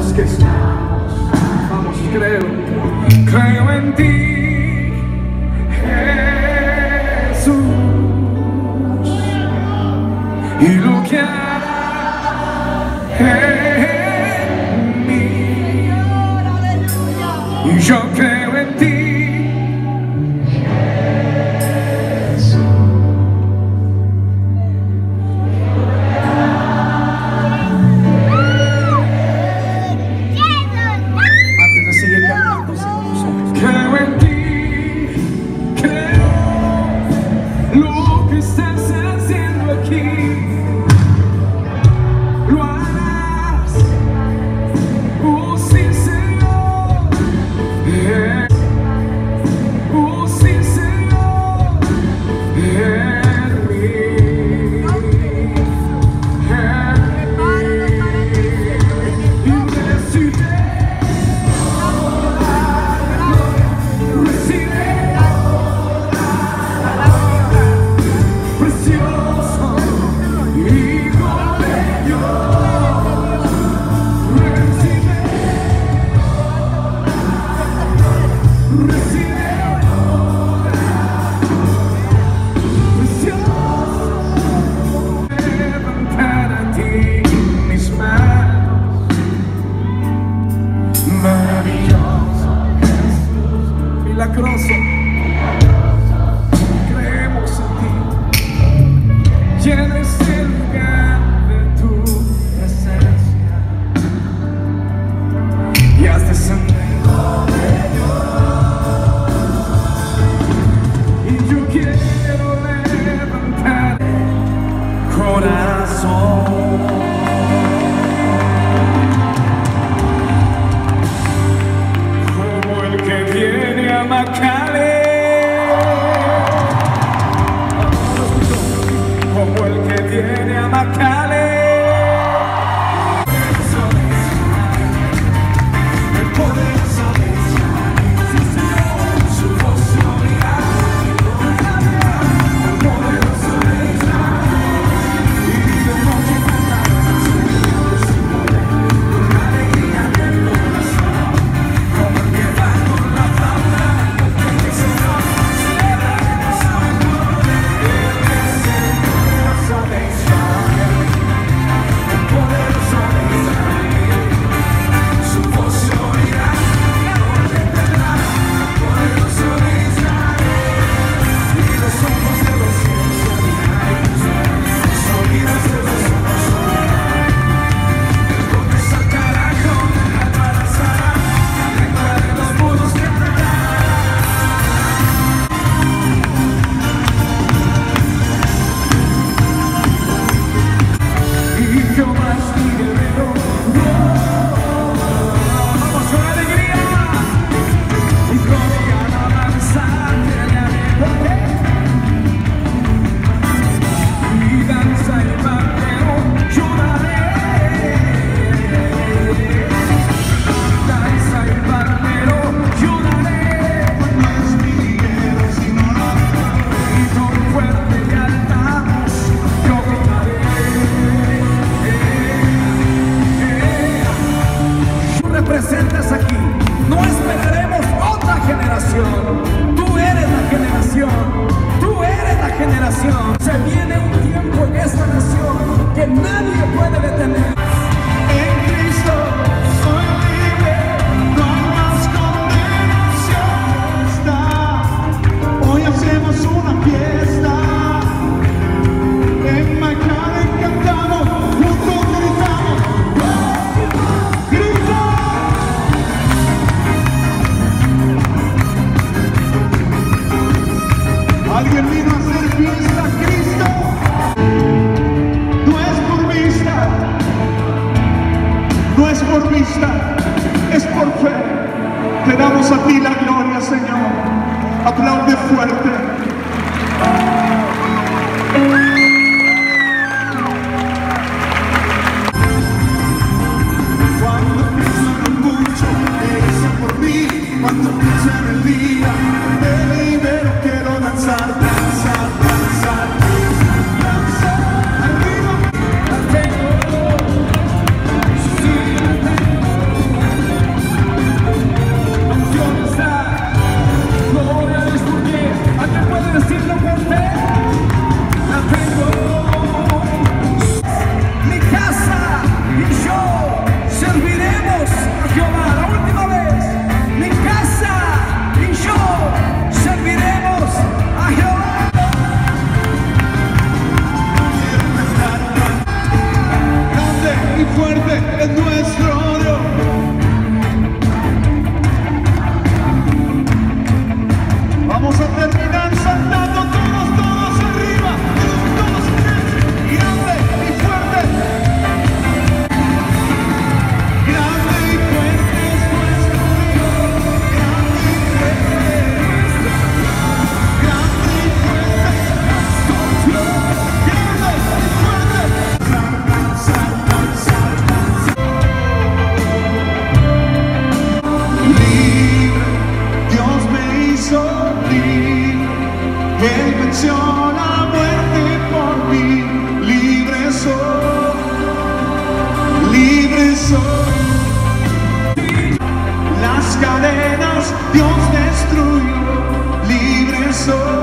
Vamos, Cristo. Vamos, creo. Creo en ti, Jesús. Y lo que hará. La cruz Creemos en ti. Llena el lugar de tu presencia. Y has descendido de Dios. Y yo quiero levantar corazón. Se viene un tiempo en esta nación que nadie puede detener. En Cristo soy libre, no más condenación. Hoy hacemos una fiesta. Las cadenas Dios destruyó, libre soy.